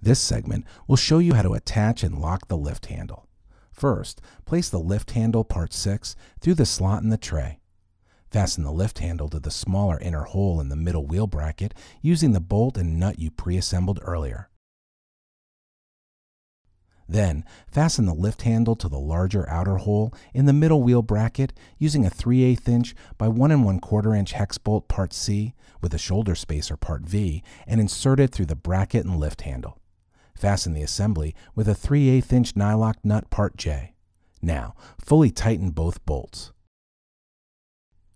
This segment will show you how to attach and lock the lift handle. First, place the lift handle part 6 through the slot in the tray. Fasten the lift handle to the smaller inner hole in the middle wheel bracket using the bolt and nut you pre-assembled earlier. Then, fasten the lift handle to the larger outer hole in the middle wheel bracket using a 3 8 inch by 1 and 1 4 inch hex bolt part C with a shoulder spacer part V and insert it through the bracket and lift handle. Fasten the assembly with a 3 8 inch nylock nut part J. Now, fully tighten both bolts.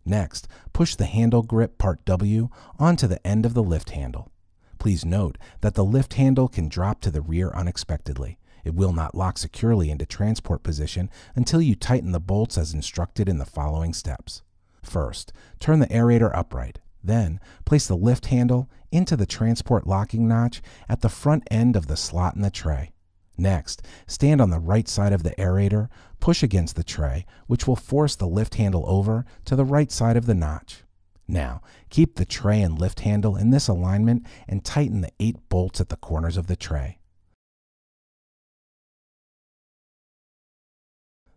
Next, push the handle grip part W onto the end of the lift handle. Please note that the lift handle can drop to the rear unexpectedly. It will not lock securely into transport position until you tighten the bolts as instructed in the following steps. First, turn the aerator upright. Then, place the lift handle into the transport locking notch at the front end of the slot in the tray. Next, stand on the right side of the aerator, push against the tray, which will force the lift handle over to the right side of the notch. Now, keep the tray and lift handle in this alignment and tighten the eight bolts at the corners of the tray.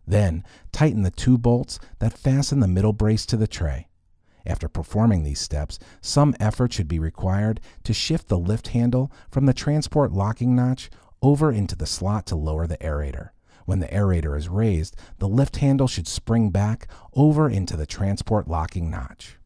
Then, tighten the two bolts that fasten the middle brace to the tray. After performing these steps, some effort should be required to shift the lift handle from the transport locking notch over into the slot to lower the aerator. When the aerator is raised, the lift handle should spring back over into the transport locking notch.